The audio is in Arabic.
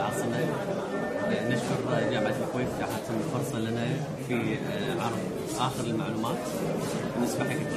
العاصمة. طيب، نشكر جامعة الكويت اتاحت الفرصة لنا في آه، عرض آخر المعلومات. بالنسبة حق